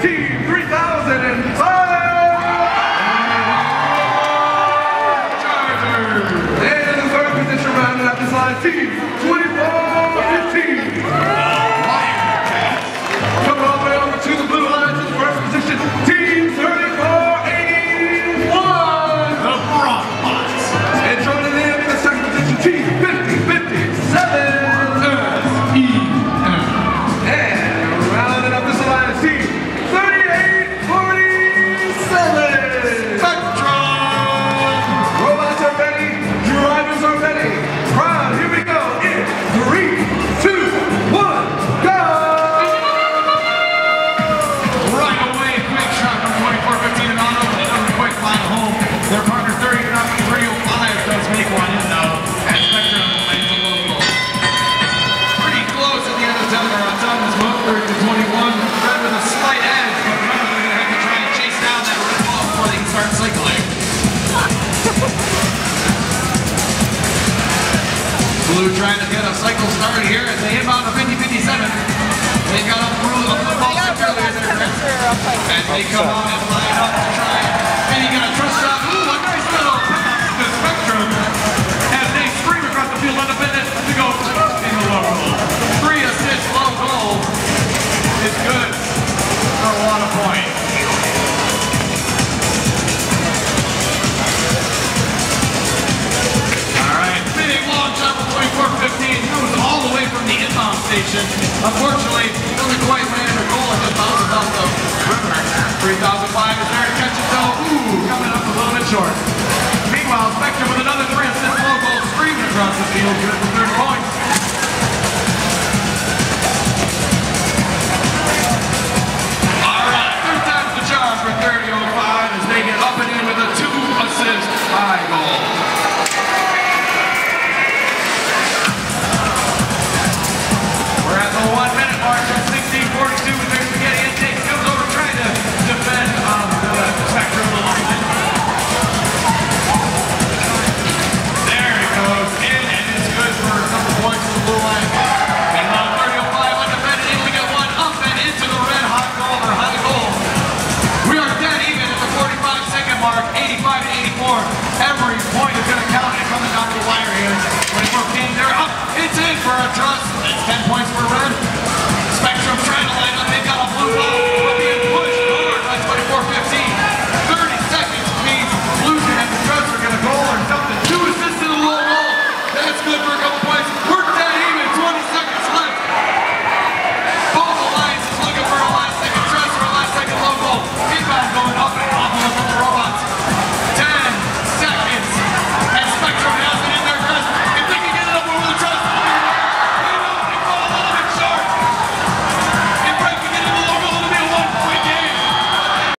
Team 3. Blue trying to get a cycle started here as they inbound a 50-57. They've got a through the football earlier there. And they come out and line up. competition. Unfortunately, he doesn't quite land her goal and just bounces off the river. 3,005 is there to catch it though. Ooh, coming up a little bit short. Meanwhile, Spectrum with another three assist low goal streaming across the field, good for third point. score. Every point is going to count. It's on the down the wire here. 24 15, they're. It's in for a trust. It's 10 points for